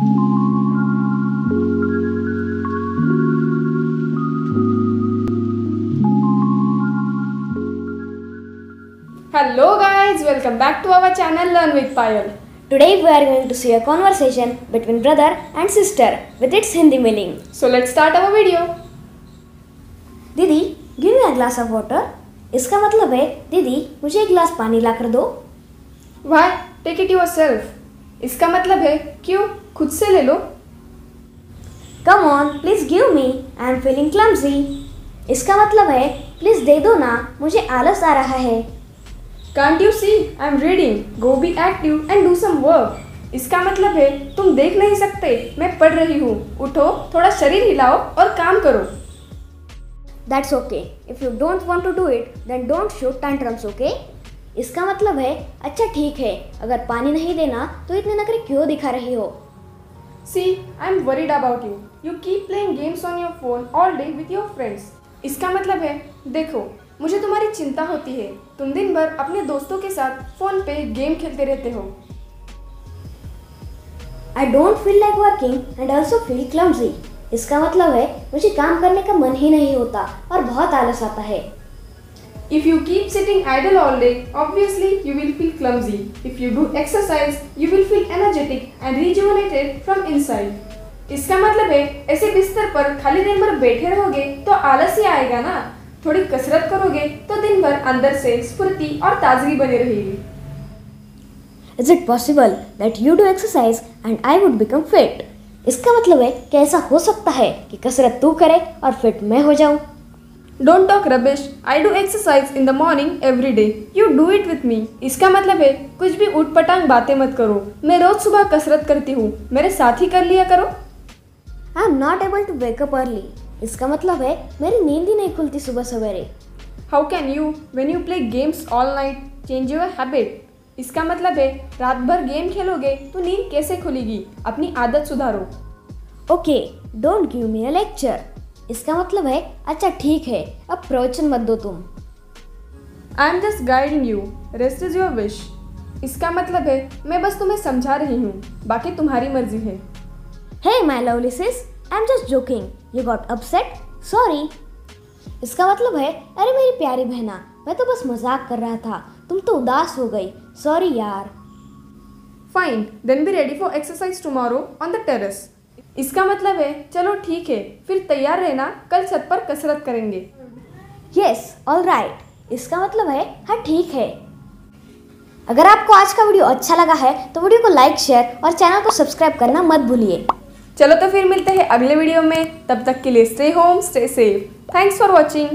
Hello guys, welcome back to our channel Learn with Payal. Today we are going to see a conversation between brother and sister with its Hindi meaning. So let's start our video. दीदी give me a glass of water इसका मतलब है दीदी मुझे एक गिलास पानी ला कर दो Why? Take it yourself. इसका मतलब है क्यों? खुद से ले लो। Come on please give me I am feeling clumsy इसका मतलब है प्लीज़ दे दो ना मुझे आलस आ रहा है। Can't you see? I'm reading. Go be active and do some work. इसका मतलब है तुम देख नहीं सकते मैं पढ़ रही हूँ। उठो थोड़ा शरीर हिलाओ और काम करो। That's okay if you don't want to do it then don't show tantrums okay इसका मतलब है अच्छा ठीक है अगर पानी नहीं देना तो इतने नखरे क्यों दिखा रही हो? See, I'm worried about you. You keep playing games on your phone all day with your friends. इसका मतलब है देखो मुझे तुम्हारी चिंता होती है। तुम दिन भर अपने दोस्तों के साथ फ़ोन पे गेम खेलते रहते हो। I don't feel like working and also feel clumsy इसका मतलब है मुझे काम करने का मन ही नहीं होता और बहुत आलस आता है। If you keep sitting idle all day, obviously you will feel clumsy. If you do exercise, you will feel energetic and rejuvenated from inside. इसका मतलब है ऐसे बिस्तर पर खाली दिन भर बैठे रहोगे तो आलस ही आएगा ना थोड़ी कसरत करोगे तो दिन भर अंदर से स्फूर्ति और ताजगी बनी रहेगी is it possible that you do exercise and I would become fit इसका मतलब है कि ऐसा हो सकता है कि कसरत तू करे और फिट मैं हो जाऊँ don't talk rubbish I do exercise in the morning every day you do it with me इसका मतलब है कुछ भी उठ पटांग बातें मत करो। मैं रोज सुबह कसरत करती हूँ। मेरे साथ ही कर लिया करो। I am not able to wake up early इसका मतलब है मेरी नींद ही नहीं खुलती सुबह सवेरे। How can you when you play games all night change your habit इसका मतलब है रात भर गेम खेलोगे तो नींद कैसे खुलेगी? अपनी आदत सुधारो। Okay don't give me a lecture इसका मतलब है अच्छा ठीक है अब प्रवचन मत दो तुम. I am just guiding you rest is your wish इसका मतलब है मैं बस तुम्हें समझा रही हूँ बाकी तुम्हारी मर्ज़ी है. Hey my lovely sis I am just joking you got upset sorry इसका मतलब है अरे मेरी प्यारी बहना मैं तो बस मज़ाक कर रहा था तुम तो उदास हो गई। सॉरी यार. Fine then be ready for exercise tomorrow on the terrace इसका मतलब है चलो ठीक है फिर तैयार रहना कल छत पर कसरत करेंगे। यस ऑल राइट इसका मतलब है हाँ ठीक है। अगर आपको आज का वीडियो अच्छा लगा है तो वीडियो को लाइक शेयर और चैनल को सब्सक्राइब करना मत भूलिए। चलो तो फिर मिलते हैं अगले वीडियो में तब तक के लिए stay home stay safe thanks for watching